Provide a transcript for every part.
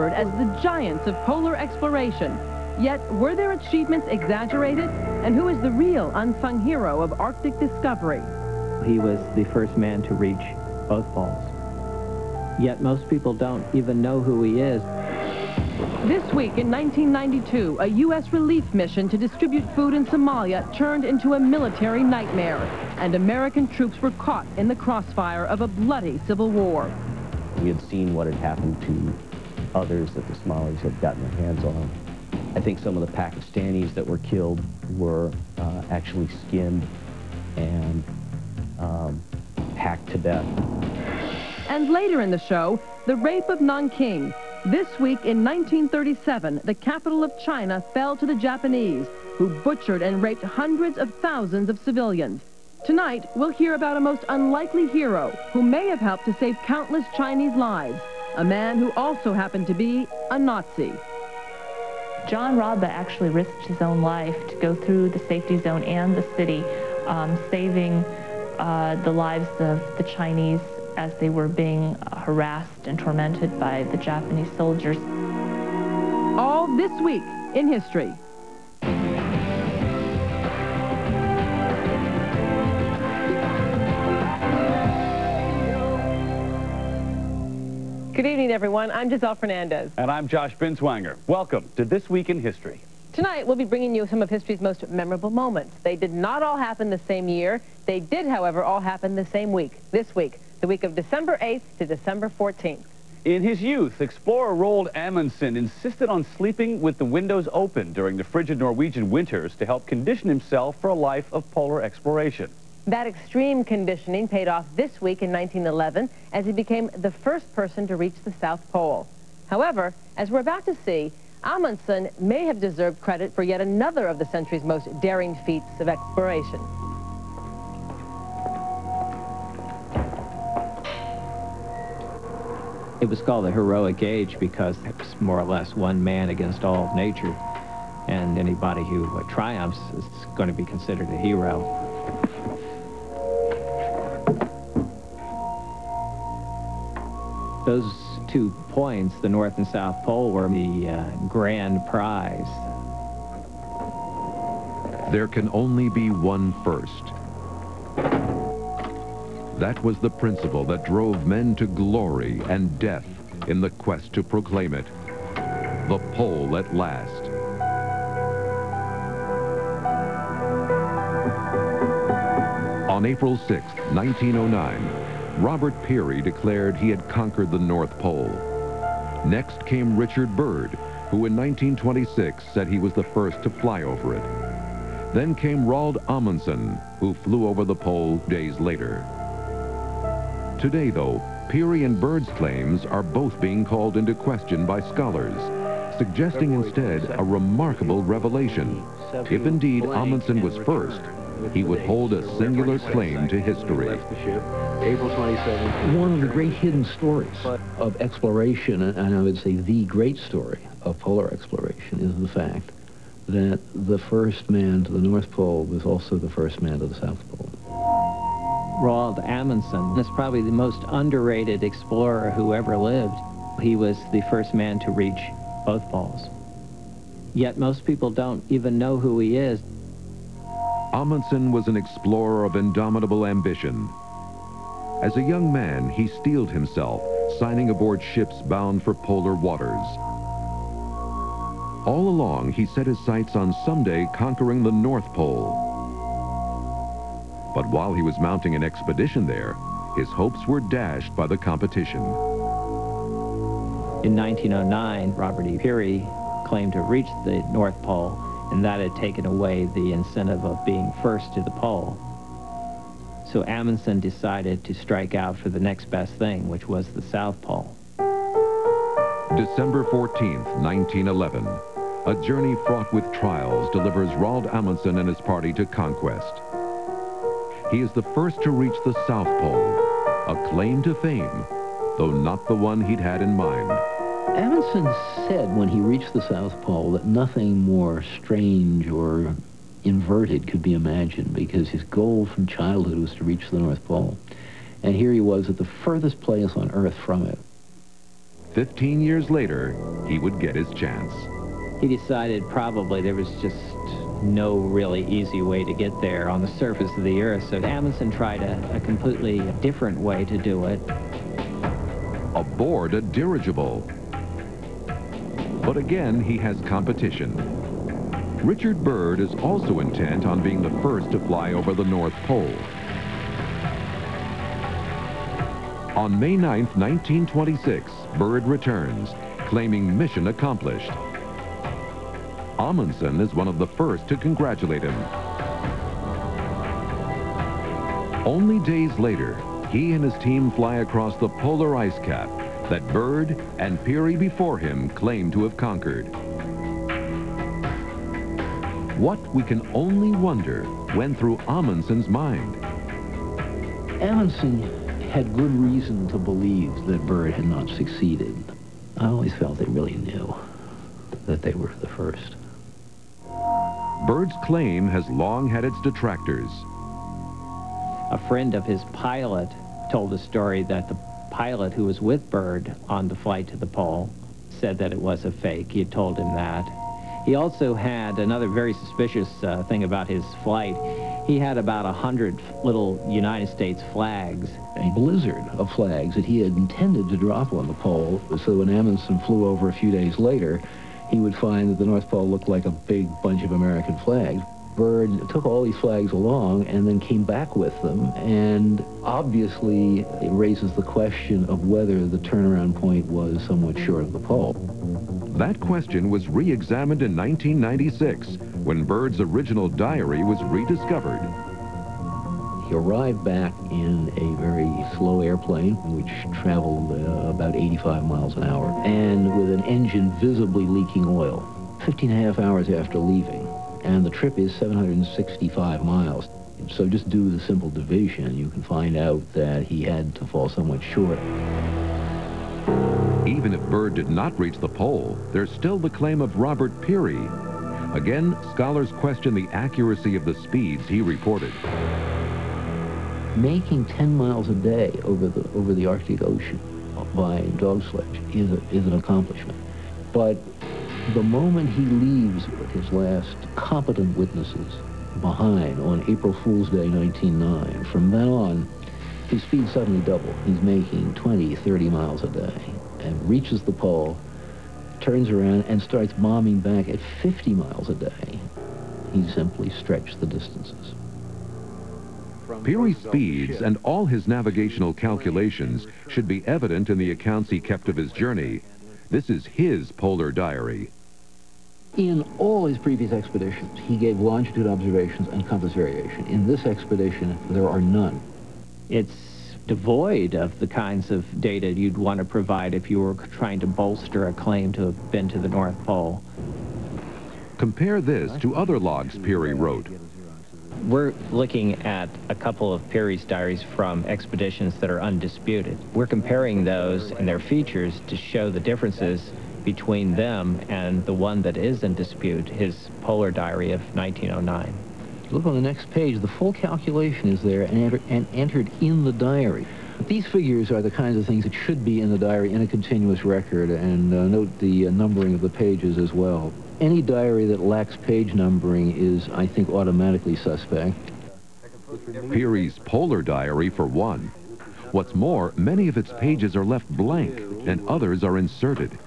remembered as the giants of polar exploration. Yet, were their achievements exaggerated? And who is the real unsung hero of Arctic discovery? He was the first man to reach both poles. Yet most people don't even know who he is. This week in 1992, a U.S. relief mission to distribute food in Somalia turned into a military nightmare, and American troops were caught in the crossfire of a bloody civil war. We had seen what had happened to others that the Somalis had gotten their hands on. I think some of the Pakistanis that were killed were uh, actually skinned and um, hacked to death. And later in the show, the rape of Nanking. This week in 1937, the capital of China fell to the Japanese, who butchered and raped hundreds of thousands of civilians. Tonight, we'll hear about a most unlikely hero who may have helped to save countless Chinese lives, a man who also happened to be a Nazi. John Rabe actually risked his own life to go through the safety zone and the city, um, saving uh, the lives of the Chinese as they were being harassed and tormented by the Japanese soldiers. All this week in history. Good evening, everyone. I'm Giselle Fernandez. And I'm Josh Binswanger. Welcome to This Week in History. Tonight, we'll be bringing you some of history's most memorable moments. They did not all happen the same year. They did, however, all happen the same week, this week, the week of December 8th to December 14th. In his youth, explorer Roald Amundsen insisted on sleeping with the windows open during the frigid Norwegian winters to help condition himself for a life of polar exploration. That extreme conditioning paid off this week in 1911 as he became the first person to reach the South Pole. However, as we're about to see, Amundsen may have deserved credit for yet another of the century's most daring feats of exploration. It was called the heroic age because it was more or less one man against all of nature. And anybody who uh, triumphs is going to be considered a hero. Those two points, the North and South Pole, were the uh, grand prize. There can only be one first. That was the principle that drove men to glory and death in the quest to proclaim it. The pole at last. On April 6, 1909, Robert Peary declared he had conquered the North Pole. Next came Richard Byrd, who in 1926 said he was the first to fly over it. Then came Roald Amundsen, who flew over the pole days later. Today, though, Peary and Byrd's claims are both being called into question by scholars, suggesting instead a remarkable revelation. If indeed Amundsen was first, he would hold a singular claim to history. One of the great hidden stories of exploration, and I would say the great story of polar exploration, is the fact that the first man to the North Pole was also the first man to the South Pole. Roald Amundsen is probably the most underrated explorer who ever lived. He was the first man to reach both poles. Yet most people don't even know who he is. Amundsen was an explorer of indomitable ambition. As a young man, he steeled himself, signing aboard ships bound for polar waters. All along, he set his sights on someday conquering the North Pole. But while he was mounting an expedition there, his hopes were dashed by the competition. In 1909, Robert E. Peary claimed to have reached the North Pole, and that had taken away the incentive of being first to the pole. So Amundsen decided to strike out for the next best thing, which was the South Pole. December 14th, 1911. A journey fraught with trials delivers Roald Amundsen and his party to conquest. He is the first to reach the South Pole, a claim to fame, though not the one he'd had in mind. Amundsen said when he reached the South Pole that nothing more strange or inverted could be imagined because his goal from childhood was to reach the North Pole. And here he was at the furthest place on Earth from it. 15 years later, he would get his chance. He decided probably there was just no really easy way to get there on the surface of the Earth, so Amundsen tried a, a completely different way to do it. Aboard a dirigible. But again, he has competition. Richard Byrd is also intent on being the first to fly over the North Pole. On May 9, 1926, Byrd returns, claiming mission accomplished. Amundsen is one of the first to congratulate him. Only days later, he and his team fly across the polar ice cap that Byrd and Peary before him claimed to have conquered. What we can only wonder went through Amundsen's mind. Amundsen had good reason to believe that Byrd had not succeeded. I always felt they really knew that they were the first. Byrd's claim has long had its detractors. A friend of his pilot told a story that the pilot who was with Byrd on the flight to the pole said that it was a fake. He had told him that. He also had another very suspicious uh, thing about his flight. He had about a hundred little United States flags. A blizzard of flags that he had intended to drop on the pole, so when Amundsen flew over a few days later, he would find that the North Pole looked like a big bunch of American flags. Byrd took all these flags along and then came back with them, and obviously it raises the question of whether the turnaround point was somewhat short of the pole. That question was re-examined in 1996 when Byrd's original diary was rediscovered. He arrived back in a very slow airplane, which traveled uh, about 85 miles an hour, and with an engine visibly leaking oil. 15 and a half hours after leaving, and the trip is 765 miles. So just do the simple division, you can find out that he had to fall somewhat short. Even if Byrd did not reach the pole, there's still the claim of Robert Peary. Again, scholars question the accuracy of the speeds he reported. Making 10 miles a day over the, over the Arctic Ocean by dog sledge is, a, is an accomplishment. But the moment he leaves his last competent witnesses behind on April Fool's Day 1909, from then on, his speed suddenly doubled. He's making 20, 30 miles a day and reaches the pole, turns around and starts bombing back at 50 miles a day. He simply stretched the distances. Peary's speeds and all his navigational calculations should be evident in the accounts he kept of his journey. This is his polar diary. In all his previous expeditions, he gave longitude observations and compass variation. In this expedition, there are none. It's devoid of the kinds of data you'd want to provide if you were trying to bolster a claim to have been to the North Pole. Compare this to other logs Peary wrote. We're looking at a couple of Peary's diaries from expeditions that are undisputed. We're comparing those and their features to show the differences between them and the one that is in dispute, his polar diary of 1909. Look on the next page. The full calculation is there and, enter, and entered in the diary. But these figures are the kinds of things that should be in the diary in a continuous record, and uh, note the uh, numbering of the pages as well. Any diary that lacks page numbering is, I think, automatically suspect. Peary's polar diary, for one. What's more, many of its pages are left blank, and others are inserted.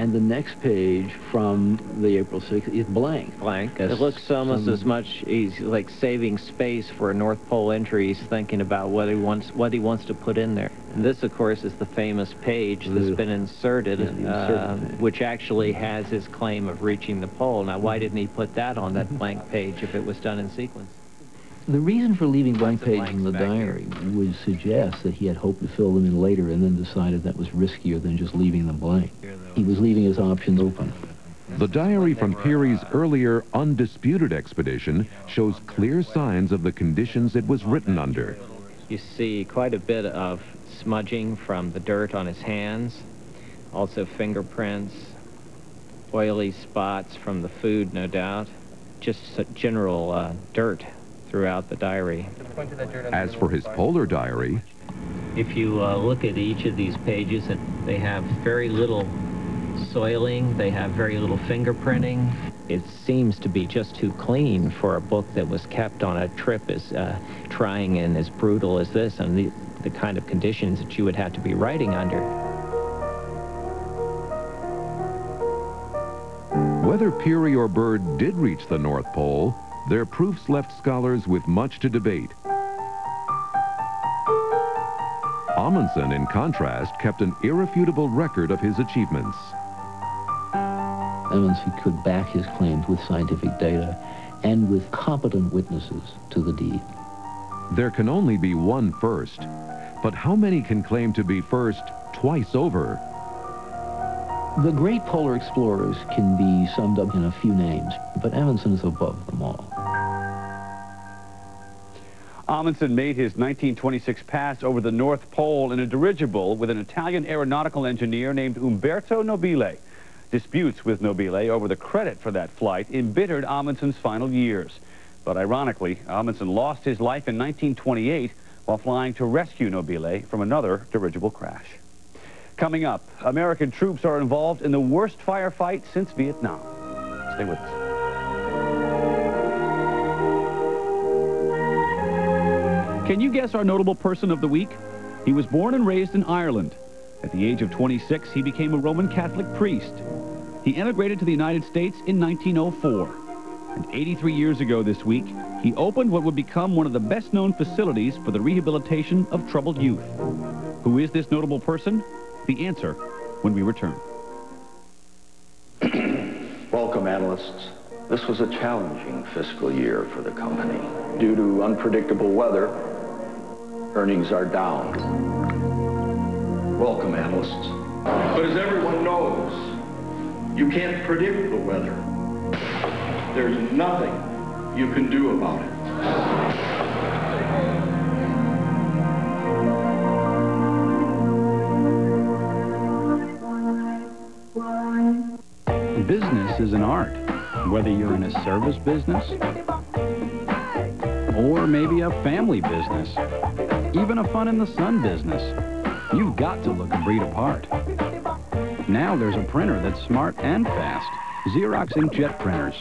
And the next page from the April 6th is blank. Blank. It looks almost some- as much he's like saving space for a North Pole entry. He's thinking about what he wants what he wants to put in there. And this, of course, is the famous page that's been inserted, yeah, uh, page. which actually has his claim of reaching the pole. Now, why didn't he put that on that blank page if it was done in sequence? The reason for leaving blank pages in the blanks here. diary would suggest that he had hoped to fill them in later and then decided that was riskier than just leaving them blank. He was leaving his options open. The diary from Peary's earlier undisputed expedition shows clear signs of the conditions it was written under. You see quite a bit of smudging from the dirt on his hands, also fingerprints, oily spots from the food, no doubt, just general uh, dirt throughout the diary. As for his polar diary, If you uh, look at each of these pages, they have very little soiling, they have very little fingerprinting. It seems to be just too clean for a book that was kept on a trip as uh, trying and as brutal as this and the, the kind of conditions that you would have to be writing under. Whether Peary or Byrd did reach the North Pole, their proofs left scholars with much to debate. Amundsen, in contrast, kept an irrefutable record of his achievements. Amundsen could back his claims with scientific data and with competent witnesses to the deed. There can only be one first, but how many can claim to be first twice over? The great polar explorers can be summed up in a few names, but Amundsen is above them all. Amundsen made his 1926 pass over the North Pole in a dirigible with an Italian aeronautical engineer named Umberto Nobile. Disputes with Nobile over the credit for that flight embittered Amundsen's final years. But ironically, Amundsen lost his life in 1928 while flying to rescue Nobile from another dirigible crash. Coming up, American troops are involved in the worst firefight since Vietnam. Stay with us. Can you guess our notable person of the week? He was born and raised in Ireland. At the age of 26, he became a Roman Catholic priest. He emigrated to the United States in 1904. And 83 years ago this week, he opened what would become one of the best-known facilities for the rehabilitation of troubled youth. Who is this notable person? The answer when we return. Welcome, analysts. This was a challenging fiscal year for the company. Due to unpredictable weather, earnings are down. Welcome, analysts. But as everyone knows, you can't predict the weather. There's nothing you can do about it. Business is an art, whether you're in a service business or maybe a family business, even a fun in the sun business. You've got to look a breed apart. Now there's a printer that's smart and fast, Xerox inkjet printers.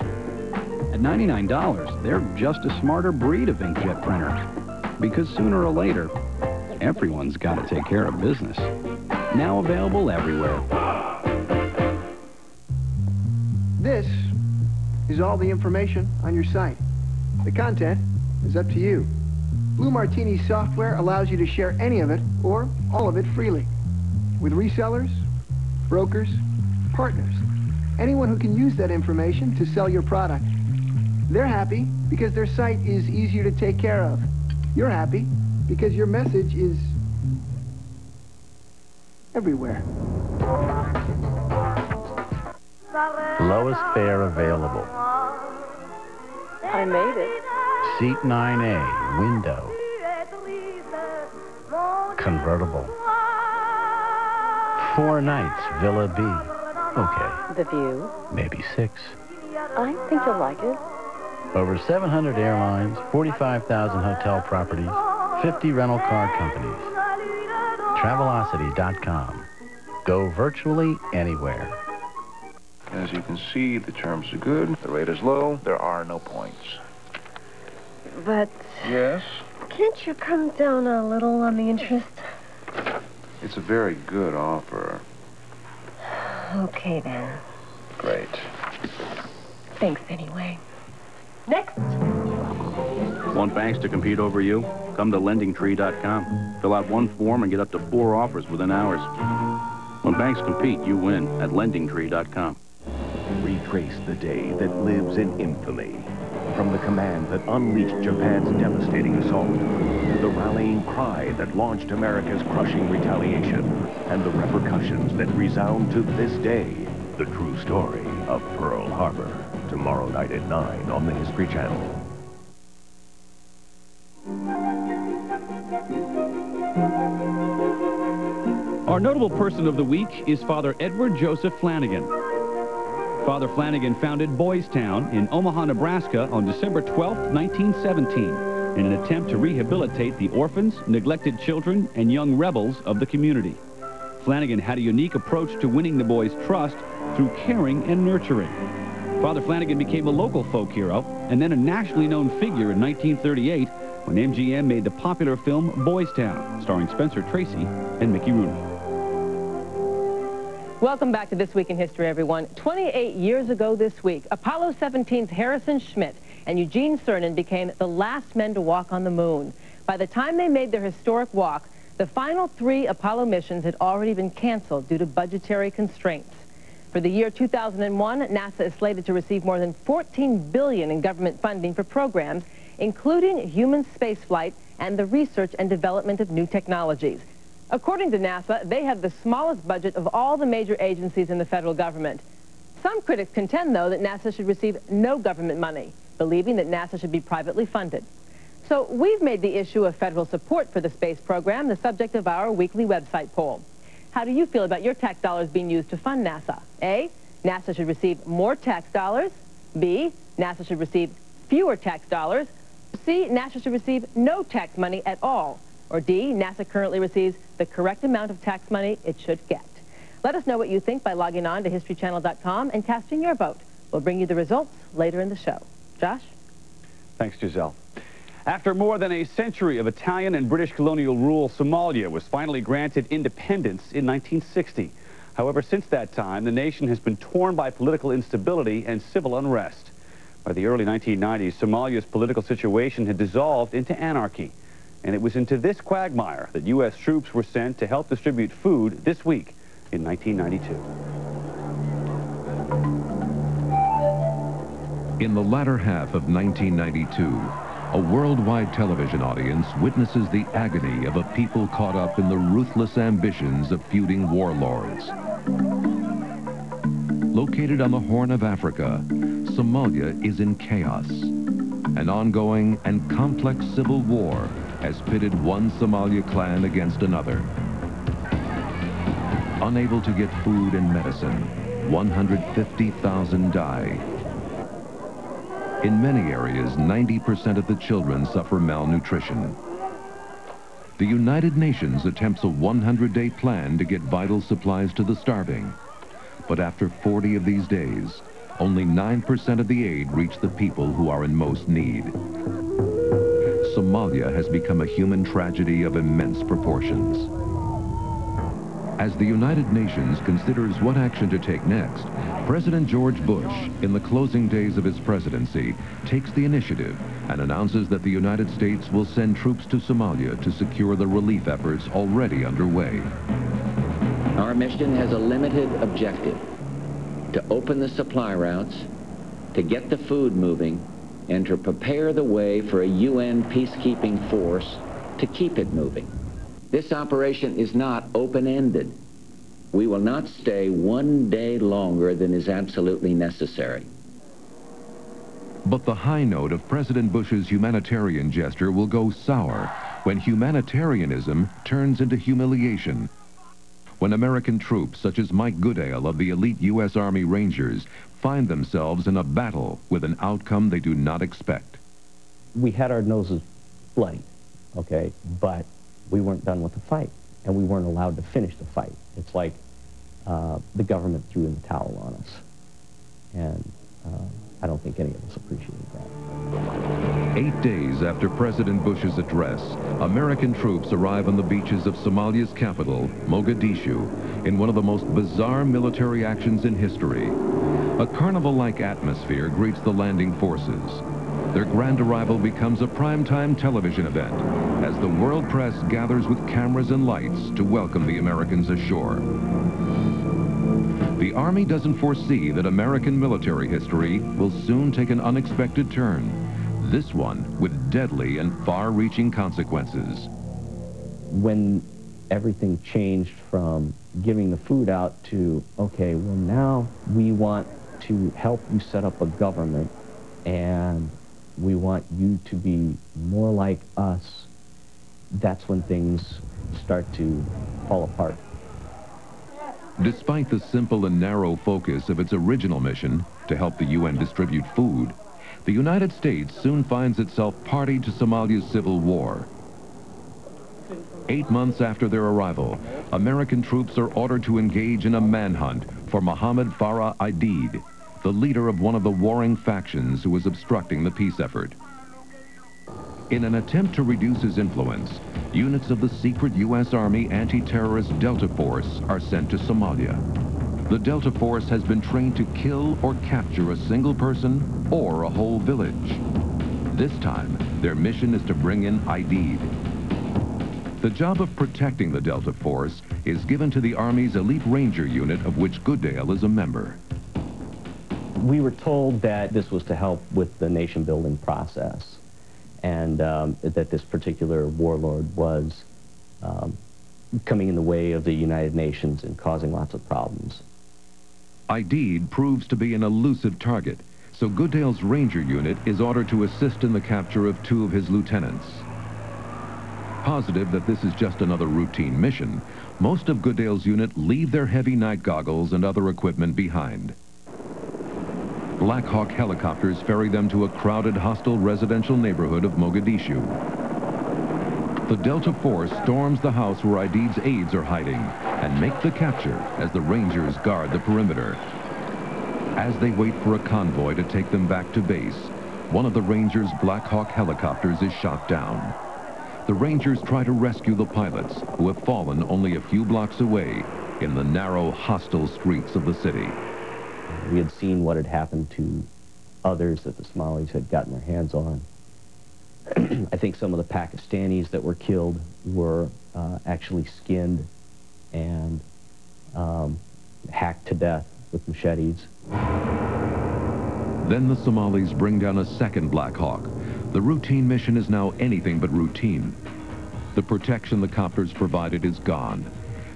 At $99, they're just a smarter breed of inkjet printer. Because sooner or later, everyone's got to take care of business. Now available everywhere. This is all the information on your site. The content is up to you. Blue Martini software allows you to share any of it or all of it freely with resellers, brokers, partners, anyone who can use that information to sell your product. They're happy because their site is easier to take care of. You're happy because your message is everywhere. Lowest fare available. I made it. Seat 9A, window. Convertible. Four nights, Villa B. Okay, The view. maybe six. I think you'll like it. Over 700 airlines, 45,000 hotel properties, 50 rental car companies. Travelocity.com. Go virtually anywhere. As you can see, the terms are good. The rate is low. There are no points. But Yes, can't you come down a little on the interest? it's a very good offer. Okay, then. Great. Thanks anyway. Next. Want banks to compete over you? Come to lendingtree.com. Fill out one form and get up to four offers within hours. When banks compete, you win at lendingtree.com. Retrace the day that lives in infamy. From the command that unleashed Japan's devastating assault, to the rallying cry that launched America's crushing retaliation, and the repercussions that resound to this day. The true story of Pearl Harbor. Tomorrow night at 9 on the History Channel. Our notable person of the week is Father Edward Joseph Flanagan. Father Flanagan founded Boys Town in Omaha, Nebraska on December 12, 1917, in an attempt to rehabilitate the orphans, neglected children, and young rebels of the community. Flanagan had a unique approach to winning the boys' trust through caring and nurturing. Father Flanagan became a local folk hero and then a nationally known figure in 1938 when MGM made the popular film Boys Town, starring Spencer Tracy and Mickey Rooney. Welcome back to This Week in History, everyone. 28 years ago this week, Apollo 17's Harrison Schmitt and Eugene Cernan became the last men to walk on the moon. By the time they made their historic walk, the final three Apollo missions had already been canceled due to budgetary constraints. For the year 2001, NASA is slated to receive more than 14 billion in government funding for programs, including human spaceflight and the research and development of new technologies. According to NASA, they have the smallest budget of all the major agencies in the federal government. Some critics contend, though, that NASA should receive no government money, believing that NASA should be privately funded. So we've made the issue of federal support for the space program the subject of our weekly website poll. How do you feel about your tax dollars being used to fund NASA? A, NASA should receive more tax dollars. B, NASA should receive fewer tax dollars. C, NASA should receive no tax money at all. Or D, NASA currently receives the correct amount of tax money it should get. Let us know what you think by logging on to HistoryChannel.com and casting your vote. We'll bring you the results later in the show. Josh? Thanks, Giselle. After more than a century of Italian and British colonial rule, Somalia was finally granted independence in 1960. However, since that time, the nation has been torn by political instability and civil unrest. By the early 1990s, Somalia's political situation had dissolved into anarchy. And it was into this quagmire that U.S. troops were sent to help distribute food this week in 1992. In the latter half of 1992, a worldwide television audience witnesses the agony of a people caught up in the ruthless ambitions of feuding warlords. Located on the Horn of Africa, Somalia is in chaos. An ongoing and complex civil war has pitted one Somalia clan against another. Unable to get food and medicine, 150,000 die. In many areas, 90% of the children suffer malnutrition. The United Nations attempts a 100-day plan to get vital supplies to the starving. But after 40 of these days, only 9% of the aid reach the people who are in most need. Somalia has become a human tragedy of immense proportions. As the United Nations considers what action to take next, President George Bush, in the closing days of his presidency, takes the initiative and announces that the United States will send troops to Somalia to secure the relief efforts already underway. Our mission has a limited objective, to open the supply routes, to get the food moving, and to prepare the way for a UN peacekeeping force to keep it moving. This operation is not open-ended. We will not stay one day longer than is absolutely necessary. But the high note of President Bush's humanitarian gesture will go sour when humanitarianism turns into humiliation. When American troops such as Mike Goodale of the elite U.S. Army Rangers find themselves in a battle with an outcome they do not expect. We had our noses bloody, okay, but we weren't done with the fight, and we weren't allowed to finish the fight. It's like uh, the government threw in the towel on us, and uh, I don't think any of us appreciated that. Eight days after President Bush's address, American troops arrive on the beaches of Somalia's capital, Mogadishu, in one of the most bizarre military actions in history. A carnival-like atmosphere greets the landing forces. Their grand arrival becomes a primetime television event as the world press gathers with cameras and lights to welcome the Americans ashore. The Army doesn't foresee that American military history will soon take an unexpected turn, this one with deadly and far-reaching consequences. When everything changed from giving the food out to, okay, well now we want to help you set up a government and we want you to be more like us, that's when things start to fall apart. Despite the simple and narrow focus of its original mission, to help the UN distribute food, the United States soon finds itself party to Somalia's civil war. Eight months after their arrival, American troops are ordered to engage in a manhunt for Mohammed Farah Aidid, the leader of one of the warring factions who was obstructing the peace effort. In an attempt to reduce his influence, units of the secret U.S. Army anti-terrorist Delta Force are sent to Somalia. The Delta Force has been trained to kill or capture a single person or a whole village. This time, their mission is to bring in Aidid. The job of protecting the Delta Force is given to the Army's elite ranger unit of which Goodale is a member. We were told that this was to help with the nation-building process and um, that this particular warlord was um, coming in the way of the United Nations and causing lots of problems. Aidid proves to be an elusive target, so Goodale's ranger unit is ordered to assist in the capture of two of his lieutenants. Positive that this is just another routine mission, most of Goodale's unit leave their heavy night goggles and other equipment behind. Black Hawk helicopters ferry them to a crowded hostile residential neighborhood of Mogadishu. The Delta Force storms the house where Aidid's aides are hiding and make the capture as the Rangers guard the perimeter. As they wait for a convoy to take them back to base, one of the Rangers' Black Hawk helicopters is shot down. The Rangers try to rescue the pilots, who have fallen only a few blocks away in the narrow, hostile streets of the city. We had seen what had happened to others that the Somalis had gotten their hands on. I think some of the Pakistanis that were killed were uh, actually skinned and um, hacked to death with machetes. Then the Somalis bring down a second Black Hawk. The routine mission is now anything but routine. The protection the copters provided is gone.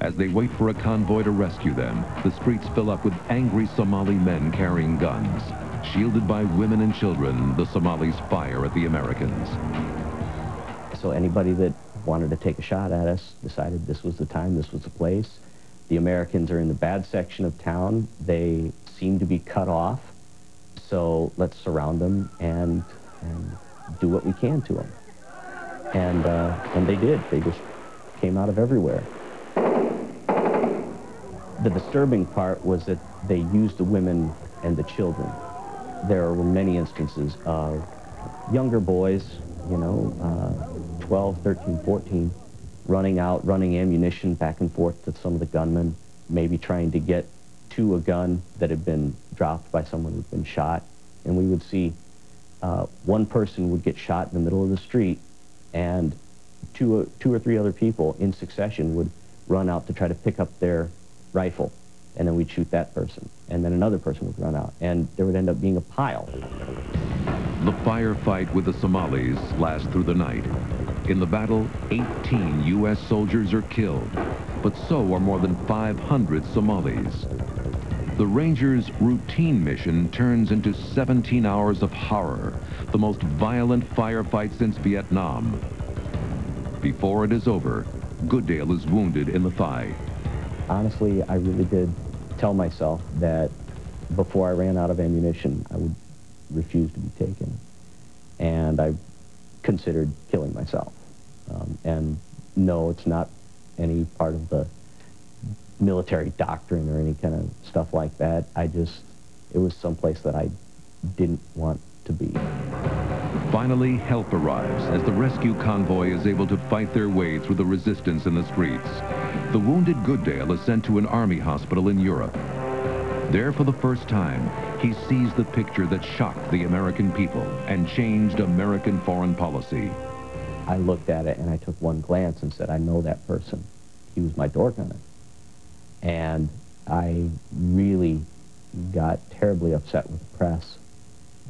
As they wait for a convoy to rescue them, the streets fill up with angry Somali men carrying guns. Shielded by women and children, the Somalis fire at the Americans. So anybody that wanted to take a shot at us decided this was the time, this was the place. The Americans are in the bad section of town. They seem to be cut off. So let's surround them and, and do what we can to them. And, uh, and they did. They just came out of everywhere. The disturbing part was that they used the women and the children. There were many instances of younger boys, you know, uh, 12, 13, 14, running out, running ammunition back and forth to some of the gunmen, maybe trying to get to a gun that had been dropped by someone who'd been shot. And we would see uh, one person would get shot in the middle of the street, and two, uh, two or three other people in succession would run out to try to pick up their rifle, and then we'd shoot that person, and then another person would run out, and there would end up being a pile. The firefight with the Somalis lasts through the night. In the battle, 18 U.S. soldiers are killed, but so are more than 500 Somalis. The Rangers' routine mission turns into 17 hours of horror, the most violent firefight since Vietnam. Before it is over, Goodale is wounded in the thigh honestly, I really did tell myself that before I ran out of ammunition, I would refuse to be taken. And I considered killing myself. Um, and no, it's not any part of the military doctrine or any kind of stuff like that. I just, it was someplace that I didn't want to be. Finally, help arrives as the rescue convoy is able to fight their way through the resistance in the streets. The wounded Goodale is sent to an army hospital in Europe. There, for the first time, he sees the picture that shocked the American people and changed American foreign policy. I looked at it and I took one glance and said, I know that person. He was my door gunner. And I really got terribly upset with the press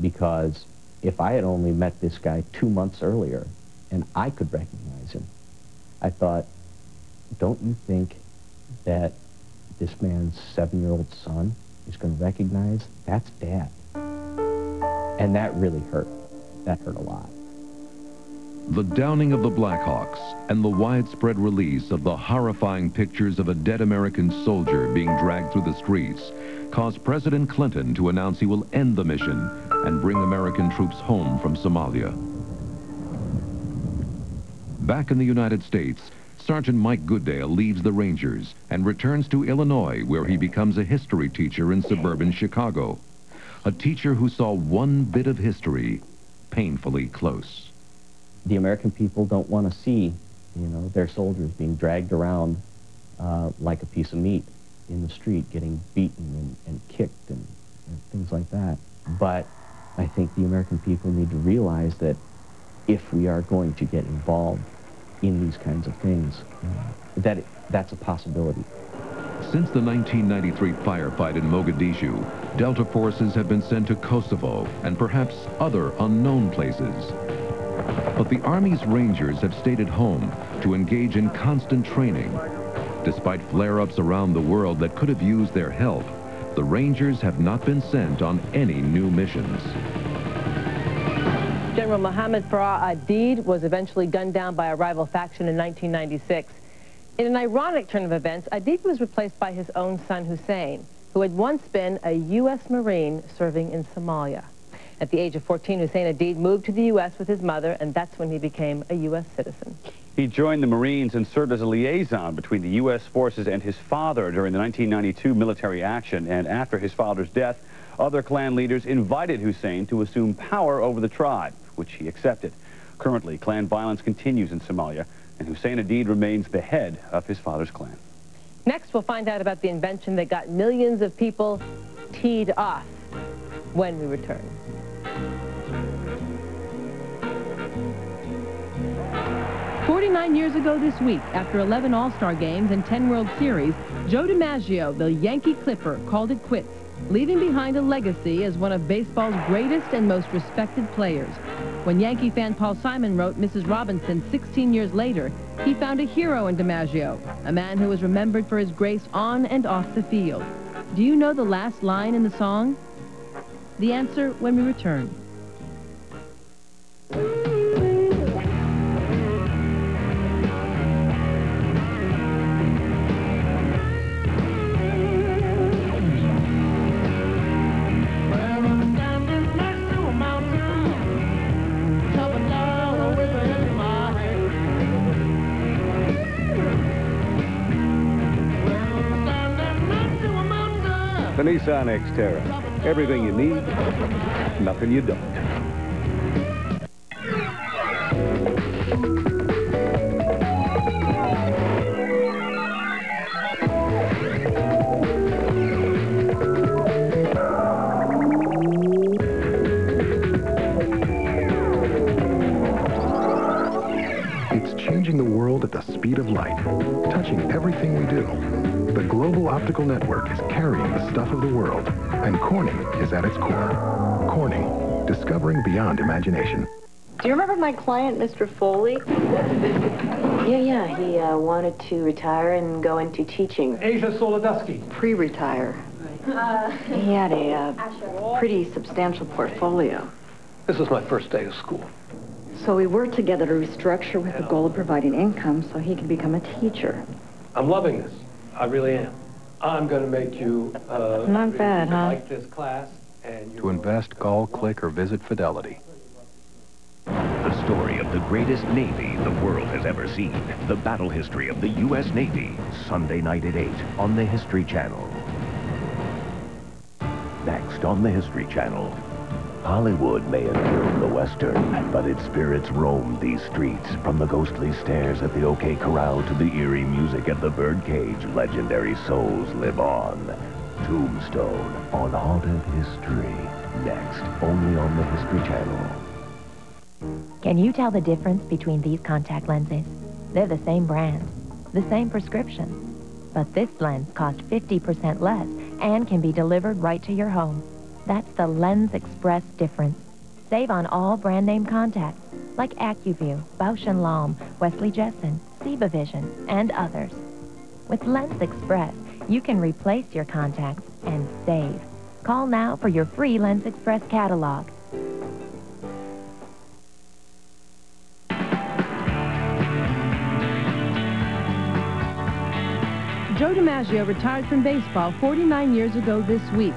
because if I had only met this guy two months earlier and I could recognize him, I thought, don't you think that this man's seven-year-old son is going to recognize that's dad? And that really hurt. That hurt a lot. The downing of the Blackhawks and the widespread release of the horrifying pictures of a dead American soldier being dragged through the streets caused President Clinton to announce he will end the mission and bring American troops home from Somalia. Back in the United States, Sergeant Mike Goodale leaves the Rangers and returns to Illinois where he becomes a history teacher in suburban Chicago. A teacher who saw one bit of history painfully close. The American people don't want to see, you know, their soldiers being dragged around uh, like a piece of meat in the street, getting beaten and, and kicked and, and things like that. But I think the American people need to realize that if we are going to get involved in these kinds of things, that it, that's a possibility. Since the 1993 firefight in Mogadishu, Delta forces have been sent to Kosovo and perhaps other unknown places. But the Army's Rangers have stayed at home to engage in constant training. Despite flare-ups around the world that could have used their help, the Rangers have not been sent on any new missions. General Mohammed Farah Aidid was eventually gunned down by a rival faction in 1996. In an ironic turn of events, Aidid was replaced by his own son Hussein, who had once been a U.S. Marine serving in Somalia. At the age of 14, Hussein Aidid moved to the U.S. with his mother, and that's when he became a U.S. citizen. He joined the Marines and served as a liaison between the U.S. forces and his father during the 1992 military action. And after his father's death, other clan leaders invited Hussein to assume power over the tribe which he accepted. Currently, clan violence continues in Somalia, and Hussein Aidid remains the head of his father's clan. Next, we'll find out about the invention that got millions of people teed off when we return. Forty-nine years ago this week, after 11 All-Star games and 10 World Series, Joe DiMaggio, the Yankee Clipper, called it quits leaving behind a legacy as one of baseball's greatest and most respected players. When Yankee fan Paul Simon wrote Mrs. Robinson 16 years later, he found a hero in DiMaggio, a man who was remembered for his grace on and off the field. Do you know the last line in the song? The answer when we return. Nissan Xterra. Everything you need, nothing you don't. And Corning is at its core. Corning, discovering beyond imagination. Do you remember my client, Mr. Foley? Yeah, yeah. He uh, wanted to retire and go into teaching. Asia Solodusky. Pre-retire. Uh, he had a uh, pretty substantial portfolio. This is my first day of school. So we worked together to restructure with the goal of providing income so he could become a teacher. I'm loving this. I really am. I'm going to make you uh, Not bad, huh? like this class. And to invest, call, click, or visit Fidelity. The story of the greatest Navy the world has ever seen. The battle history of the U.S. Navy. Sunday night at 8 on the History Channel. Next on the History Channel. Hollywood may have killed the Western, but its spirits roam these streets. From the ghostly stairs at the OK Corral to the eerie music at the Birdcage, legendary souls live on. Tombstone on Haunted History. Next, only on the History Channel. Can you tell the difference between these contact lenses? They're the same brand, the same prescription. But this lens costs 50% less and can be delivered right to your home. That's the Lens Express difference. Save on all brand name contacts like Acuvue, Bausch & Lomb, Wesley Jessen, Vision, and others. With Lens Express, you can replace your contacts and save. Call now for your free Lens Express catalog. Joe DiMaggio retired from baseball 49 years ago this week.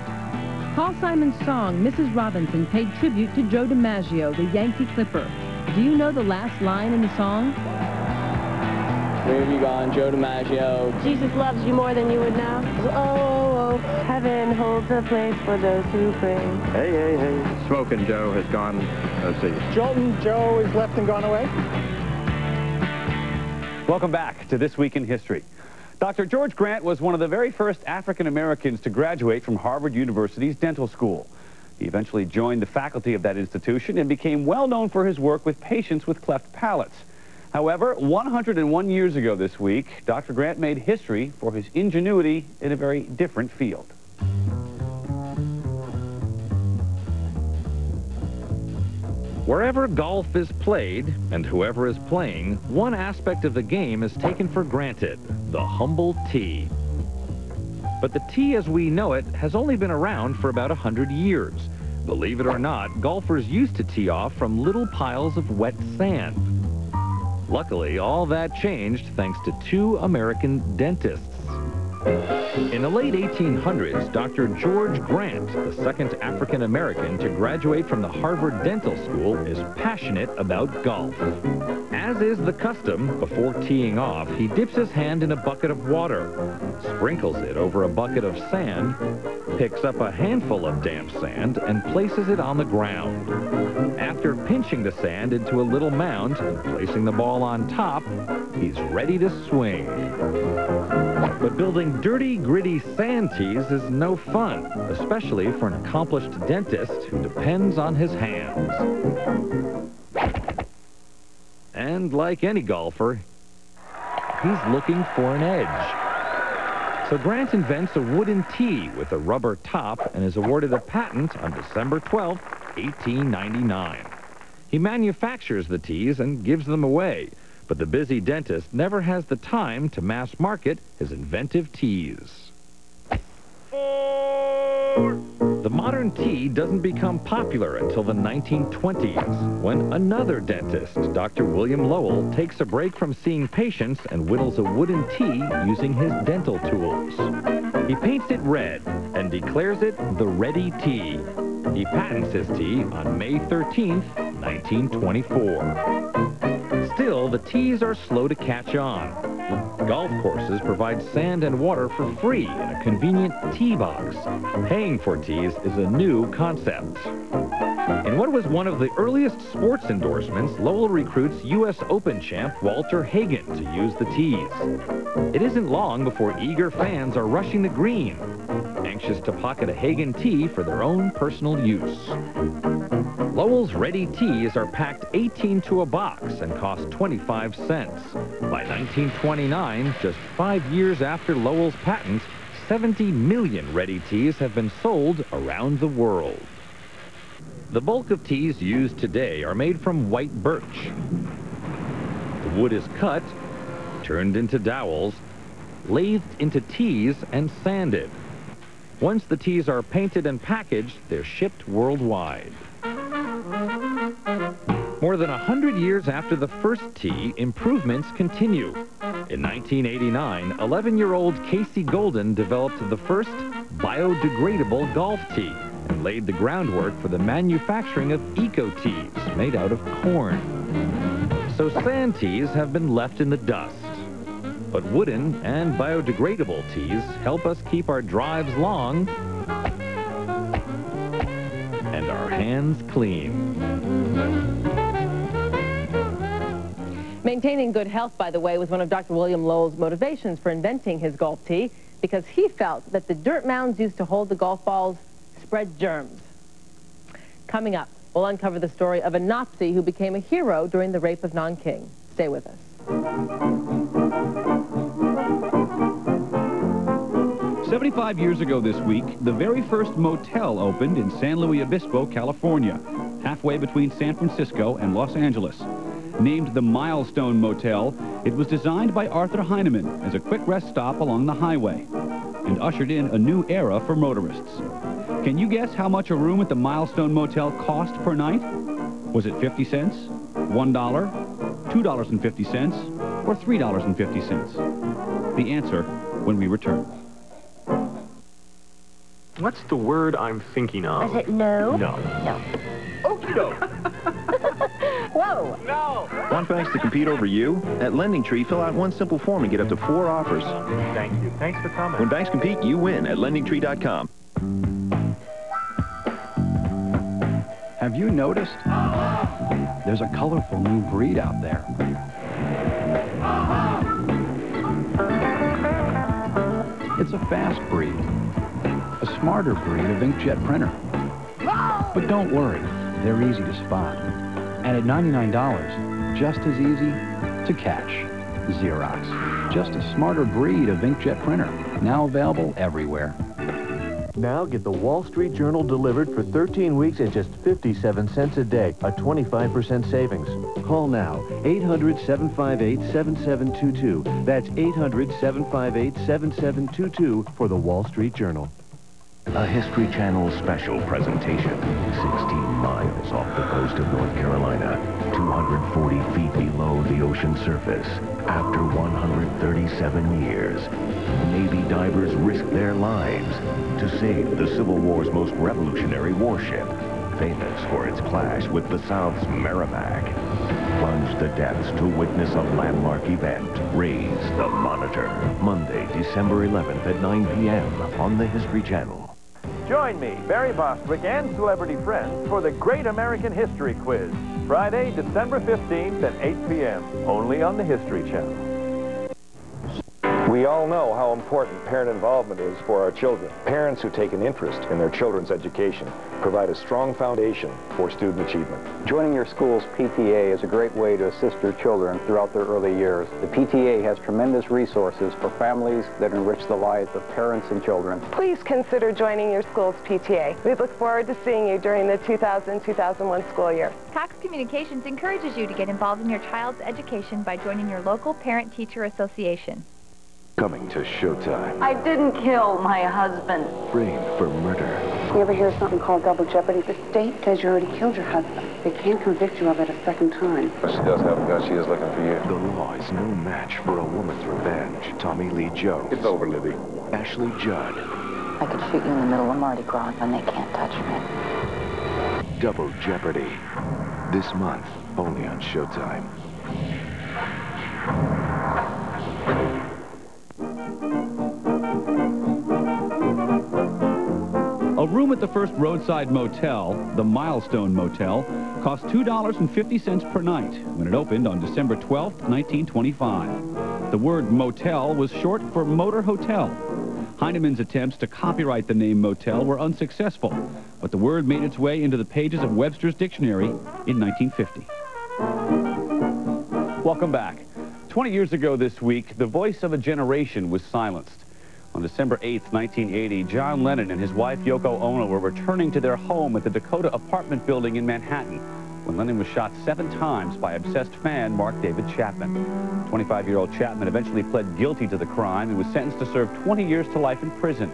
Paul Simon's song, Mrs. Robinson, paid tribute to Joe DiMaggio, the Yankee Clipper. Do you know the last line in the song? Where have you gone, Joe DiMaggio? Jesus loves you more than you would know. Oh, oh, oh, heaven holds a place for those who pray. Hey, hey, hey. Smoking Joe has gone, let's see. Joltin' Joe is left and gone away. Welcome back to This Week in History. Dr. George Grant was one of the very first African Americans to graduate from Harvard University's dental school. He eventually joined the faculty of that institution and became well known for his work with patients with cleft palates. However, 101 years ago this week, Dr. Grant made history for his ingenuity in a very different field. Wherever golf is played, and whoever is playing, one aspect of the game is taken for granted, the humble tee. But the tee as we know it has only been around for about 100 years. Believe it or not, golfers used to tee off from little piles of wet sand. Luckily, all that changed thanks to two American dentists. In the late 1800s, Dr. George Grant, the second African American to graduate from the Harvard Dental School, is passionate about golf. As is the custom, before teeing off, he dips his hand in a bucket of water, sprinkles it over a bucket of sand, picks up a handful of damp sand, and places it on the ground. After pinching the sand into a little mound and placing the ball on top, he's ready to swing. But building dirty, gritty sand tees is no fun, especially for an accomplished dentist who depends on his hands. And like any golfer, he's looking for an edge. So Grant invents a wooden tee with a rubber top and is awarded a patent on December 12, 1899. He manufactures the tees and gives them away, but the busy dentist never has the time to mass market his inventive tees. The modern tee doesn't become popular until the 1920s, when another dentist, Dr. William Lowell, takes a break from seeing patients and whittles a wooden tee using his dental tools. He paints it red and declares it the Ready Tee. He patents his tee on May 13, 1924. Still, the tees are slow to catch on. Golf courses provide sand and water for free in a convenient tee box. Paying for tees is a new concept. In what was one of the earliest sports endorsements, Lowell recruits U.S. Open champ Walter Hagen to use the tees. It isn't long before eager fans are rushing the green, anxious to pocket a Hagen tee for their own personal use. Lowell's ready tees are packed 18 to a box and cost 25 cents. By 1929, just five years after Lowell's patent, 70 million ready tees have been sold around the world. The bulk of tees used today are made from white birch. The wood is cut, turned into dowels, lathed into tees, and sanded. Once the tees are painted and packaged, they're shipped worldwide. More than 100 years after the first tee, improvements continue. In 1989, 11-year-old Casey Golden developed the first biodegradable golf tee and laid the groundwork for the manufacturing of eco-tees made out of corn. So sand tees have been left in the dust. But wooden and biodegradable tees help us keep our drives long and our hands clean. Maintaining good health, by the way, was one of Dr. William Lowell's motivations for inventing his golf tee because he felt that the dirt mounds used to hold the golf balls spread germs. Coming up, we'll uncover the story of a Nazi who became a hero during the rape of Nanking. Stay with us. 75 years ago this week, the very first motel opened in San Luis Obispo, California, halfway between San Francisco and Los Angeles. Named the Milestone Motel, it was designed by Arthur Heineman as a quick rest stop along the highway and ushered in a new era for motorists. Can you guess how much a room at the Milestone Motel cost per night? Was it 50 cents, $1, $2.50, or $3.50? The answer when we return. What's the word I'm thinking of? Is it no? No. No. Whoa. No. Want banks to compete over you? At Lending Tree, fill out one simple form and get up to four offers. Thank you. Thanks for coming. When banks compete, you win at lendingtree.com. Have you noticed? There's a colorful new breed out there. It's a fast breed, a smarter breed of inkjet printer. But don't worry, they're easy to spot. And at $99, just as easy to catch. Xerox, just a smarter breed of inkjet printer, now available everywhere. Now get the Wall Street Journal delivered for 13 weeks at just 57 cents a day, a 25% savings. Call now, 800-758-7722. That's 800-758-7722 for the Wall Street Journal. A History Channel special presentation. 16 miles off the coast of North Carolina, 240 feet below the ocean surface. After 137 years, Navy divers risked their lives to save the Civil War's most revolutionary warship, famous for its clash with the South's Merrimack. Plunge the depths to witness a landmark event. Raise the Monitor. Monday, December 11th at 9 p.m. on the History Channel. Join me, Barry Bostwick, and celebrity friends for the Great American History Quiz. Friday, December 15th at 8 p.m. Only on the History Channel. We all know how important parent involvement is for our children. Parents who take an interest in their children's education provide a strong foundation for student achievement. Joining your school's PTA is a great way to assist your children throughout their early years. The PTA has tremendous resources for families that enrich the lives of parents and children. Please consider joining your school's PTA. We look forward to seeing you during the 2000-2001 school year. Cox Communications encourages you to get involved in your child's education by joining your local parent-teacher association. Coming to Showtime. I didn't kill my husband. Framed for murder. You ever hear something called double jeopardy? The state says you already killed your husband. They can't convict you of it a second time. But she does have a gun. She is looking for you. The law is no match for a woman's revenge. Tommy Lee Jones. It's over, Libby. Ashley Judd. I could shoot you in the middle of Mardi Gras and they can't touch me. Double Jeopardy. This month, only on Showtime. A room at the first roadside motel, the Milestone Motel, cost $2.50 per night when it opened on December 12, 1925. The word motel was short for motor hotel. Heineman's attempts to copyright the name motel were unsuccessful, but the word made its way into the pages of Webster's dictionary in 1950. Welcome back. 20 years ago this week, the voice of a generation was silenced. On December 8, 1980, John Lennon and his wife Yoko Ono were returning to their home at the Dakota apartment building in Manhattan when Lennon was shot seven times by obsessed fan Mark David Chapman. 25-year-old Chapman eventually pled guilty to the crime and was sentenced to serve 20 years to life in prison.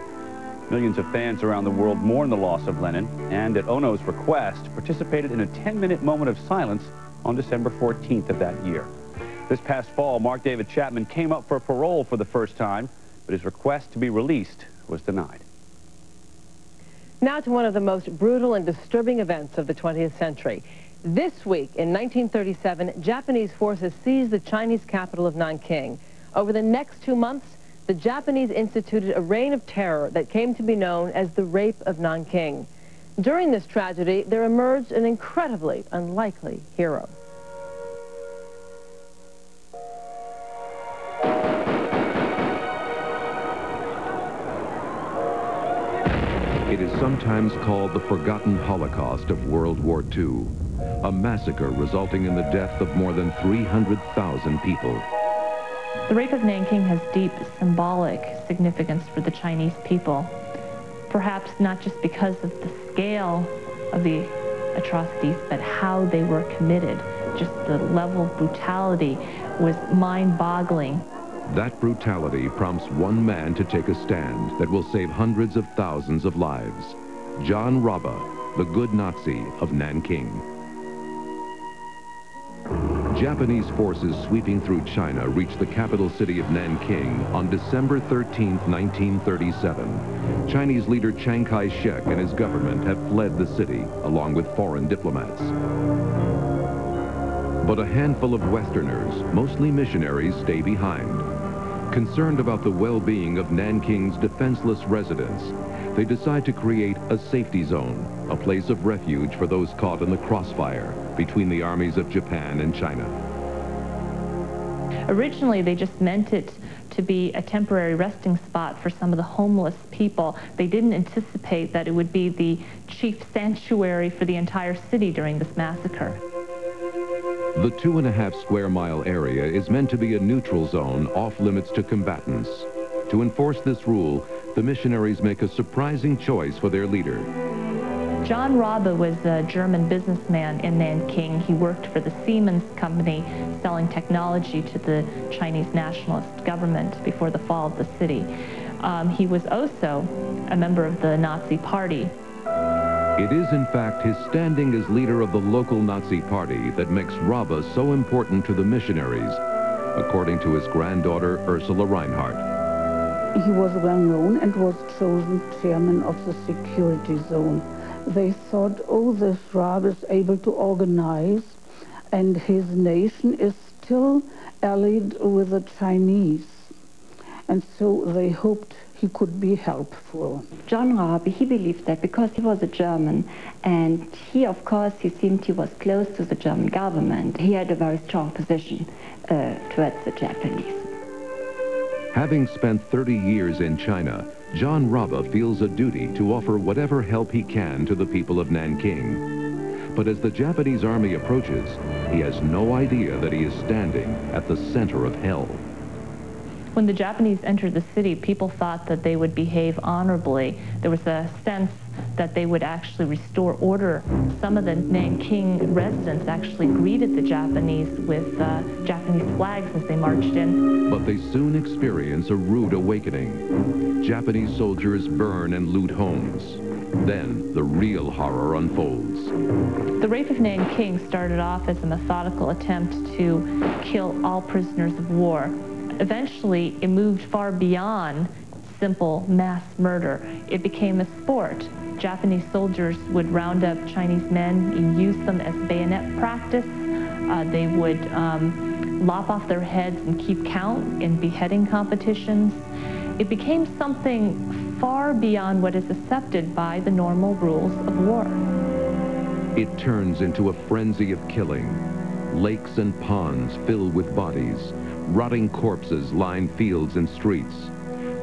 Millions of fans around the world mourn the loss of Lennon and, at Ono's request, participated in a 10-minute moment of silence on December 14th of that year. This past fall, Mark David Chapman came up for parole for the first time, but his request to be released was denied. Now to one of the most brutal and disturbing events of the 20th century. This week, in 1937, Japanese forces seized the Chinese capital of Nanking. Over the next two months, the Japanese instituted a reign of terror that came to be known as the Rape of Nanking. During this tragedy, there emerged an incredibly unlikely hero. It is sometimes called the Forgotten Holocaust of World War II, a massacre resulting in the death of more than 300,000 people. The rape of Nanking has deep symbolic significance for the Chinese people. Perhaps not just because of the scale of the atrocities, but how they were committed. Just the level of brutality was mind-boggling. That brutality prompts one man to take a stand that will save hundreds of thousands of lives. John Rabe, the good Nazi of Nanking. Japanese forces sweeping through China reached the capital city of Nanking on December 13, 1937. Chinese leader Chiang Kai-shek and his government have fled the city, along with foreign diplomats. But a handful of Westerners, mostly missionaries, stay behind. Concerned about the well-being of Nanking's defenseless residents, they decide to create a safety zone, a place of refuge for those caught in the crossfire between the armies of Japan and China. Originally, they just meant it to be a temporary resting spot for some of the homeless people. They didn't anticipate that it would be the chief sanctuary for the entire city during this massacre. The two and a half square mile area is meant to be a neutral zone off limits to combatants. To enforce this rule, the missionaries make a surprising choice for their leader. John Rabe was a German businessman in Nanking. He worked for the Siemens company selling technology to the Chinese nationalist government before the fall of the city. Um, he was also a member of the Nazi party. It is, in fact, his standing as leader of the local Nazi party that makes Rabe so important to the missionaries, according to his granddaughter, Ursula Reinhardt. He was well known and was chosen chairman of the security zone. They thought, oh, this Rabe is able to organize, and his nation is still allied with the Chinese. And so they hoped he could be helpful. John Rabe, he believed that because he was a German, and he, of course, he seemed he was close to the German government, he had a very strong position uh, towards the Japanese. Having spent 30 years in China, John Rabe feels a duty to offer whatever help he can to the people of Nanking. But as the Japanese army approaches, he has no idea that he is standing at the center of hell. When the Japanese entered the city, people thought that they would behave honorably. There was a sense that they would actually restore order. Some of the Nanking residents actually greeted the Japanese with uh, Japanese flags as they marched in. But they soon experience a rude awakening. Japanese soldiers burn and loot homes. Then the real horror unfolds. The rape of Nanking started off as a methodical attempt to kill all prisoners of war. Eventually, it moved far beyond simple mass murder. It became a sport. Japanese soldiers would round up Chinese men and use them as bayonet practice. Uh, they would um, lop off their heads and keep count in beheading competitions. It became something far beyond what is accepted by the normal rules of war. It turns into a frenzy of killing. Lakes and ponds fill with bodies. Rotting corpses line fields and streets.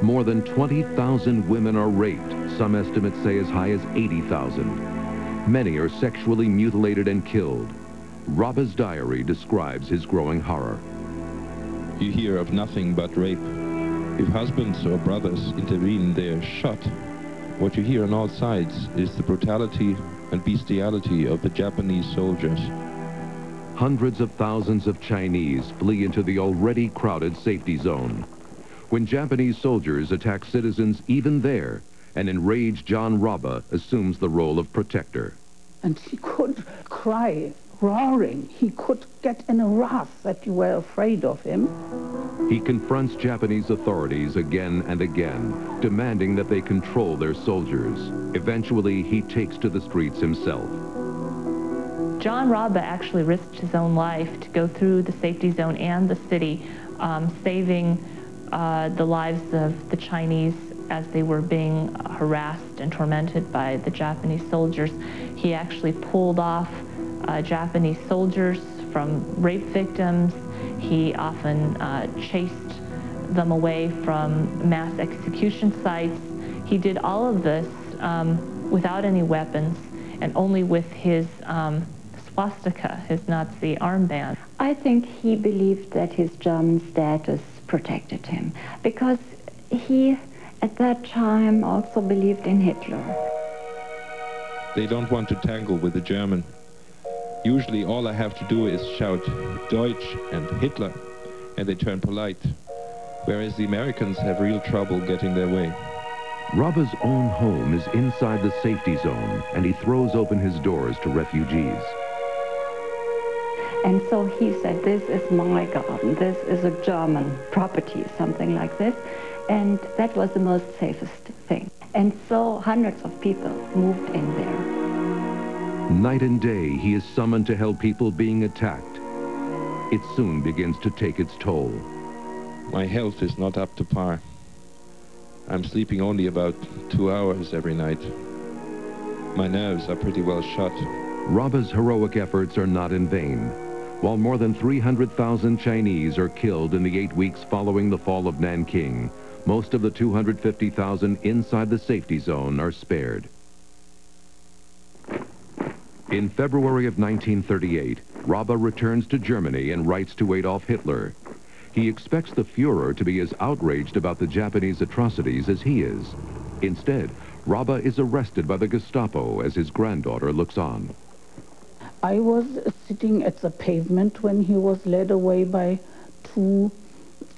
More than 20,000 women are raped, some estimates say as high as 80,000. Many are sexually mutilated and killed. Rabe's diary describes his growing horror. You hear of nothing but rape. If husbands or brothers intervene, they are shot. What you hear on all sides is the brutality and bestiality of the Japanese soldiers. Hundreds of thousands of Chinese flee into the already crowded safety zone. When Japanese soldiers attack citizens even there, an enraged John Rabe assumes the role of protector. And he could cry, roaring. He could get in a wrath that you were afraid of him. He confronts Japanese authorities again and again, demanding that they control their soldiers. Eventually, he takes to the streets himself. John Rabe actually risked his own life to go through the safety zone and the city, um, saving uh, the lives of the Chinese as they were being harassed and tormented by the Japanese soldiers. He actually pulled off uh, Japanese soldiers from rape victims. He often uh, chased them away from mass execution sites. He did all of this um, without any weapons and only with his um, swastika, his Nazi armband. I think he believed that his German status protected him because he, at that time, also believed in Hitler. They don't want to tangle with the German. Usually all I have to do is shout Deutsch and Hitler, and they turn polite, whereas the Americans have real trouble getting their way. Rabe's own home is inside the safety zone, and he throws open his doors to refugees. And so he said, this is my garden, this is a German property, something like this. And that was the most safest thing. And so hundreds of people moved in there. Night and day, he is summoned to help people being attacked. It soon begins to take its toll. My health is not up to par. I'm sleeping only about two hours every night. My nerves are pretty well shot. Rabe's heroic efforts are not in vain. While more than 300,000 Chinese are killed in the eight weeks following the fall of Nanking, most of the 250,000 inside the safety zone are spared. In February of 1938, Rabe returns to Germany and writes to Adolf Hitler. He expects the Fuhrer to be as outraged about the Japanese atrocities as he is. Instead, Rabe is arrested by the Gestapo as his granddaughter looks on. I was sitting at the pavement when he was led away by two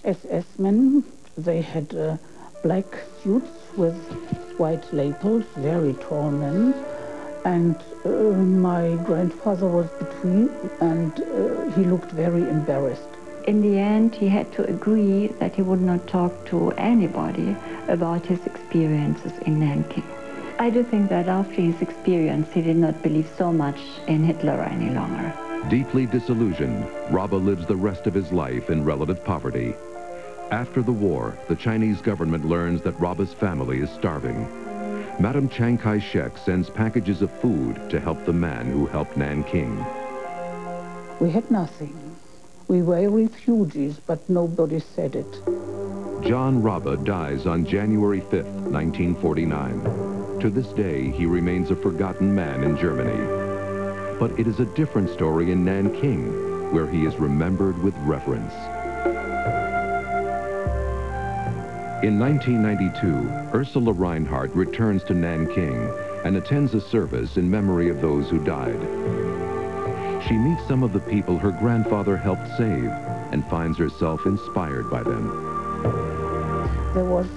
SS men. They had uh, black suits with white lapels, very tall men. And uh, my grandfather was between, and uh, he looked very embarrassed. In the end, he had to agree that he would not talk to anybody about his experiences in Nanking. I do think that after his experience, he did not believe so much in Hitler any longer. Deeply disillusioned, Rabe lives the rest of his life in relative poverty. After the war, the Chinese government learns that Rabe's family is starving. Madam Chiang Kai-shek sends packages of food to help the man who helped Nanking. We had nothing. We were refugees, but nobody said it. John Rabe dies on January 5, 1949. To this day, he remains a forgotten man in Germany. But it is a different story in Nanking, where he is remembered with reverence. In 1992, Ursula Reinhardt returns to Nanking and attends a service in memory of those who died. She meets some of the people her grandfather helped save and finds herself inspired by them. There was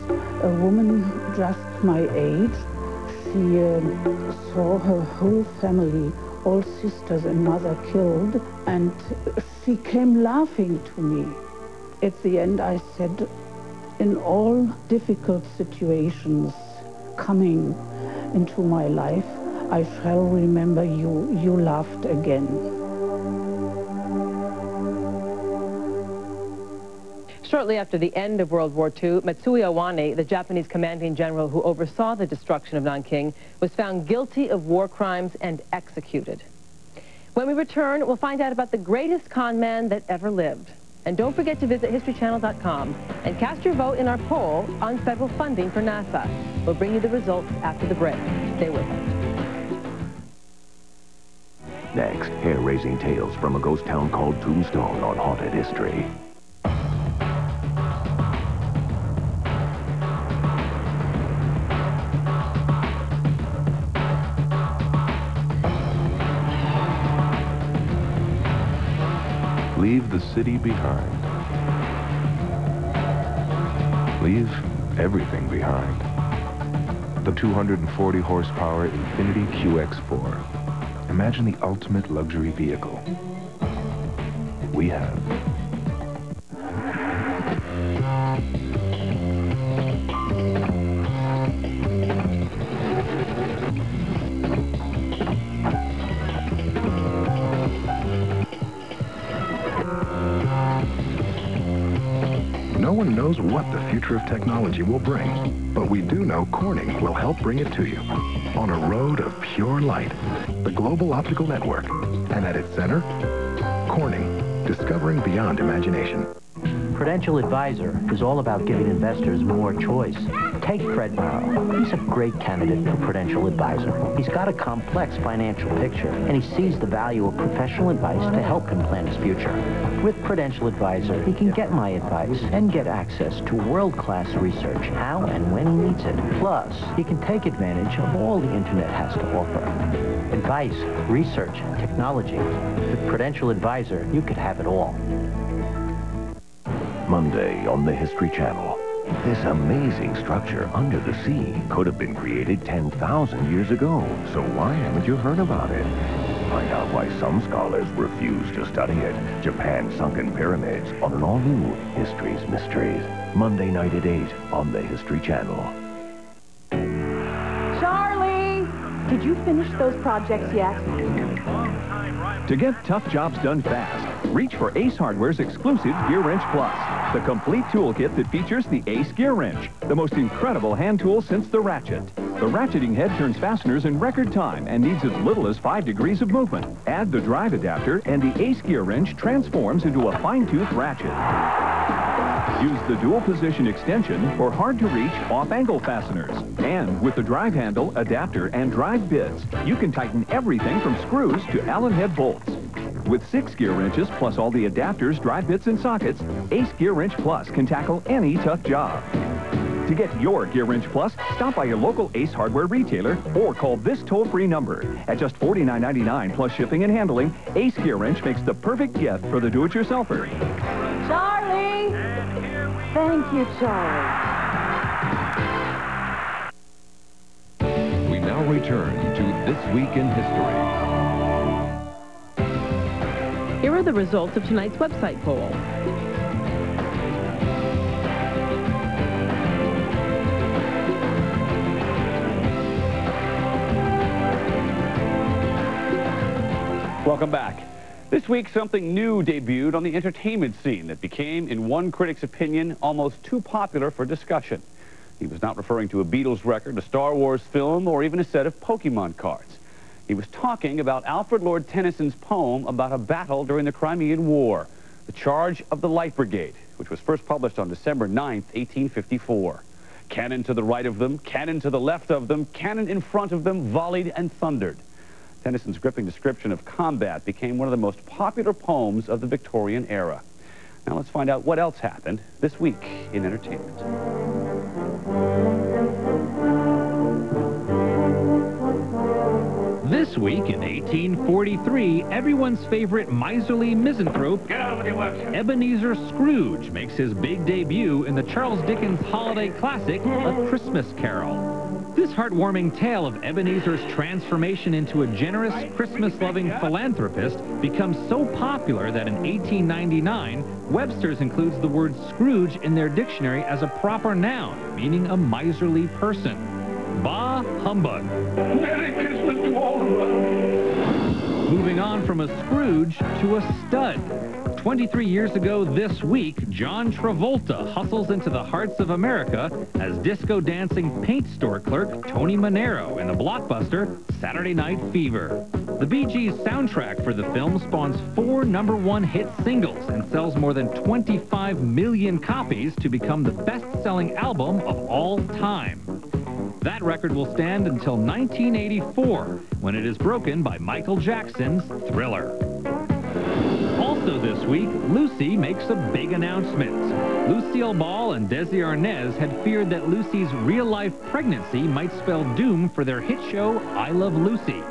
a woman just my age. She uh, saw her whole family, all sisters and mother killed, and she came laughing to me. At the end I said, in all difficult situations coming into my life, I shall remember you. You laughed again. Shortly after the end of World War II, Matsui Iwane, the Japanese commanding general who oversaw the destruction of Nanking, was found guilty of war crimes and executed. When we return, we'll find out about the greatest con man that ever lived. And don't forget to visit HistoryChannel.com and cast your vote in our poll on federal funding for NASA. We'll bring you the results after the break. Stay with us. Next, hair-raising tales from a ghost town called Tombstone on Haunted History. Leave the city behind. Leave everything behind. The 240 horsepower Infiniti QX4. Imagine the ultimate luxury vehicle. We have. One knows what the future of technology will bring, but we do know Corning will help bring it to you on a road of pure light, the global optical network, and at its center, Corning, discovering beyond imagination. Prudential Advisor is all about giving investors more choice. Take Fred Morrow. He's a great candidate for Prudential Advisor. He's got a complex financial picture, and he sees the value of professional advice to help him plan his future. With Prudential Advisor, he can get my advice and get access to world-class research, how and when he needs it. Plus, he can take advantage of all the Internet has to offer. Advice, research, technology. With Prudential Advisor, you could have it all. Monday on the History Channel. This amazing structure under the sea could have been created 10,000 years ago, so why haven't you heard about it? Find out why some scholars refuse to study it. Japan's sunken pyramids on an all-new History's Mysteries. Monday night at 8 on the History Channel. Charlie! Did you finish those projects yet? To get tough jobs done fast, reach for Ace Hardware's exclusive Gear Wrench Plus, the complete toolkit that features the Ace Gear Wrench, the most incredible hand tool since the ratchet. The ratcheting head turns fasteners in record time and needs as little as 5 degrees of movement. Add the drive adapter and the Ace Gear Wrench transforms into a fine-tooth ratchet. Use the dual position extension for hard-to-reach off-angle fasteners. And with the drive handle, adapter, and drive bits, you can tighten everything from screws to Allen head bolts. With six gear wrenches plus all the adapters, drive bits, and sockets, Ace Gear Wrench Plus can tackle any tough job. To get your Gear Wrench Plus, stop by your local Ace Hardware retailer or call this toll-free number. At just $49.99 plus shipping and handling, Ace Gear Wrench makes the perfect gift for the do-it-yourselfer. Charlie! Thank you, Charlie. We now return to This Week in History. Are the results of tonight's website poll. Welcome back. This week, something new debuted on the entertainment scene that became, in one critic's opinion, almost too popular for discussion. He was not referring to a Beatles record, a Star Wars film, or even a set of Pokemon cards. He was talking about Alfred Lord Tennyson's poem about a battle during the Crimean War, The Charge of the Light Brigade, which was first published on December 9, 1854. Cannon to the right of them, cannon to the left of them, cannon in front of them, volleyed and thundered. Tennyson's gripping description of combat became one of the most popular poems of the Victorian era. Now let's find out what else happened this week in entertainment. This week in 1843, everyone's favorite miserly misanthrope, Ebenezer Scrooge, makes his big debut in the Charles Dickens holiday classic, A Christmas Carol. This heartwarming tale of Ebenezer's transformation into a generous, Christmas-loving philanthropist becomes so popular that in 1899, Webster's includes the word Scrooge in their dictionary as a proper noun, meaning a miserly person. Bah humbug. Merry Christmas to all of us. Moving on from a Scrooge to a stud. 23 years ago this week, John Travolta hustles into the hearts of America as disco-dancing paint store clerk Tony Manero in the blockbuster Saturday Night Fever. The Bee Gees soundtrack for the film spawns four number one hit singles and sells more than 25 million copies to become the best-selling album of all time. That record will stand until 1984, when it is broken by Michael Jackson's Thriller. Also this week, Lucy makes a big announcement. Lucille Ball and Desi Arnaz had feared that Lucy's real-life pregnancy might spell doom for their hit show, I Love Lucy.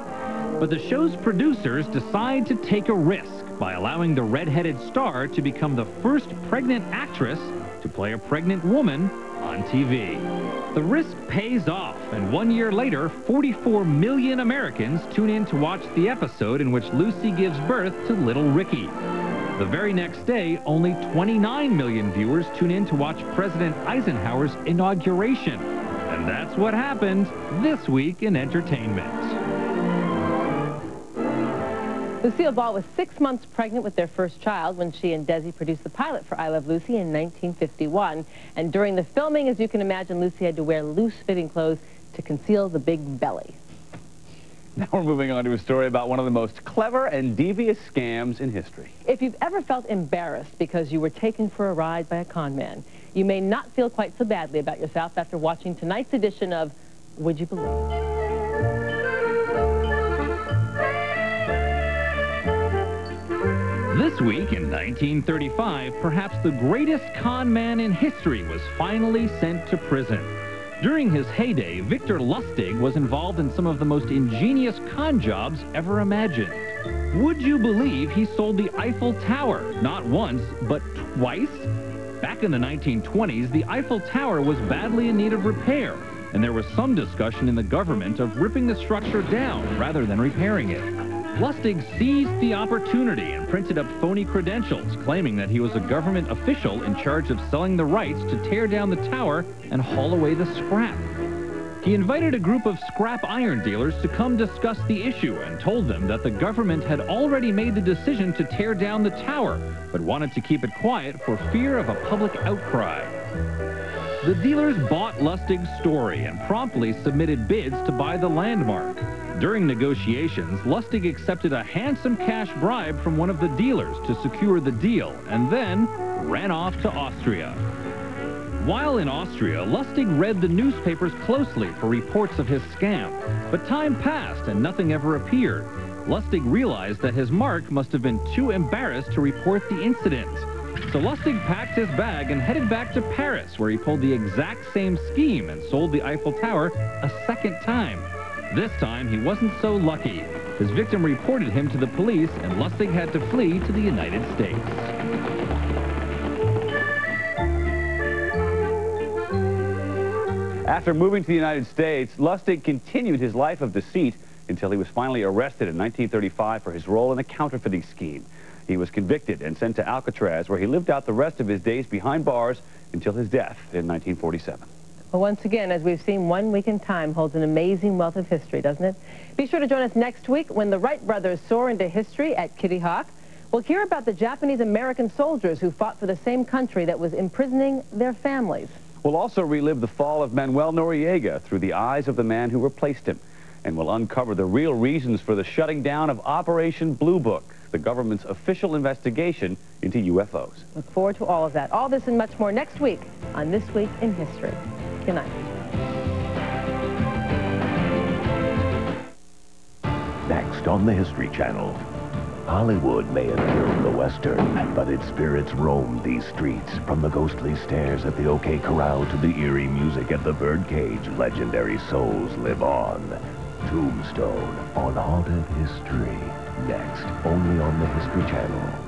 But the show's producers decide to take a risk by allowing the red-headed star to become the first pregnant actress to play a pregnant woman on TV. The risk pays off, and one year later, 44 million Americans tune in to watch the episode in which Lucy gives birth to little Ricky. The very next day, only 29 million viewers tune in to watch President Eisenhower's inauguration. And that's what happened this week in entertainment. Lucille Ball was six months pregnant with their first child when she and Desi produced the pilot for I Love Lucy in 1951. And during the filming, as you can imagine, Lucy had to wear loose-fitting clothes to conceal the big belly. Now we're moving on to a story about one of the most clever and devious scams in history. If you've ever felt embarrassed because you were taken for a ride by a con man, you may not feel quite so badly about yourself after watching tonight's edition of Would You Believe? This week in 1935, perhaps the greatest con man in history was finally sent to prison. During his heyday, Victor Lustig was involved in some of the most ingenious con jobs ever imagined. Would you believe he sold the Eiffel Tower, not once, but twice? Back in the 1920s, the Eiffel Tower was badly in need of repair, and there was some discussion in the government of ripping the structure down rather than repairing it. Lustig seized the opportunity and printed up phony credentials, claiming that he was a government official in charge of selling the rights to tear down the tower and haul away the scrap. He invited a group of scrap iron dealers to come discuss the issue and told them that the government had already made the decision to tear down the tower, but wanted to keep it quiet for fear of a public outcry. The dealers bought Lustig's story and promptly submitted bids to buy the landmark. During negotiations, Lustig accepted a handsome cash bribe from one of the dealers to secure the deal and then ran off to Austria. While in Austria, Lustig read the newspapers closely for reports of his scam. But time passed and nothing ever appeared. Lustig realized that his mark must have been too embarrassed to report the incident. So Lustig packed his bag and headed back to Paris, where he pulled the exact same scheme and sold the Eiffel Tower a second time. This time, he wasn't so lucky. His victim reported him to the police, and Lustig had to flee to the United States. After moving to the United States, Lustig continued his life of deceit until he was finally arrested in 1935 for his role in a counterfeiting scheme. He was convicted and sent to Alcatraz, where he lived out the rest of his days behind bars until his death in 1947. Well, once again, as we've seen, one week in time holds an amazing wealth of history, doesn't it? Be sure to join us next week when the Wright brothers soar into history at Kitty Hawk. We'll hear about the Japanese-American soldiers who fought for the same country that was imprisoning their families. We'll also relive the fall of Manuel Noriega through the eyes of the man who replaced him. And we'll uncover the real reasons for the shutting down of Operation Blue Book, the government's official investigation into UFOs. Look forward to all of that. All this and much more next week on This Week in History. Good night. Next on the History Channel. Hollywood may have killed the Western, but its spirits roam these streets. From the ghostly stairs at the OK Corral to the eerie music at the Birdcage, legendary souls live on. Tombstone on Haunted History. Next, only on the History Channel.